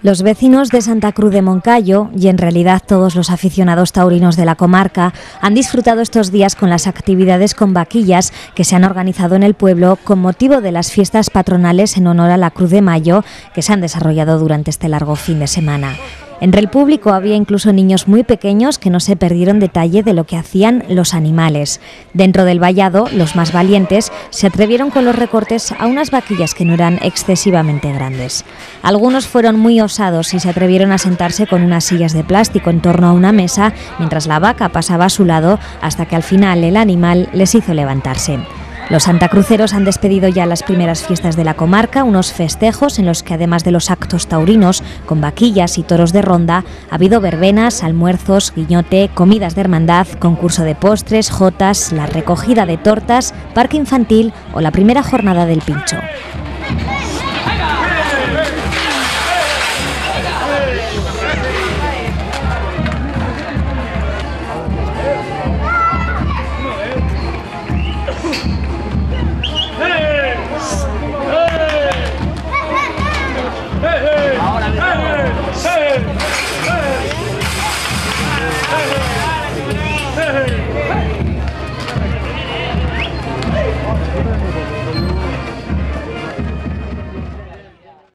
Los vecinos de Santa Cruz de Moncayo y en realidad todos los aficionados taurinos de la comarca han disfrutado estos días con las actividades con vaquillas que se han organizado en el pueblo con motivo de las fiestas patronales en honor a la Cruz de Mayo que se han desarrollado durante este largo fin de semana. Entre el público había incluso niños muy pequeños que no se perdieron detalle de lo que hacían los animales. Dentro del vallado, los más valientes se atrevieron con los recortes a unas vaquillas que no eran excesivamente grandes. Algunos fueron muy osados y se atrevieron a sentarse con unas sillas de plástico en torno a una mesa mientras la vaca pasaba a su lado hasta que al final el animal les hizo levantarse. Los santacruceros han despedido ya las primeras fiestas de la comarca, unos festejos en los que además de los actos taurinos, con vaquillas y toros de ronda, ha habido verbenas, almuerzos, guiñote, comidas de hermandad, concurso de postres, jotas, la recogida de tortas, parque infantil o la primera jornada del pincho. Hey!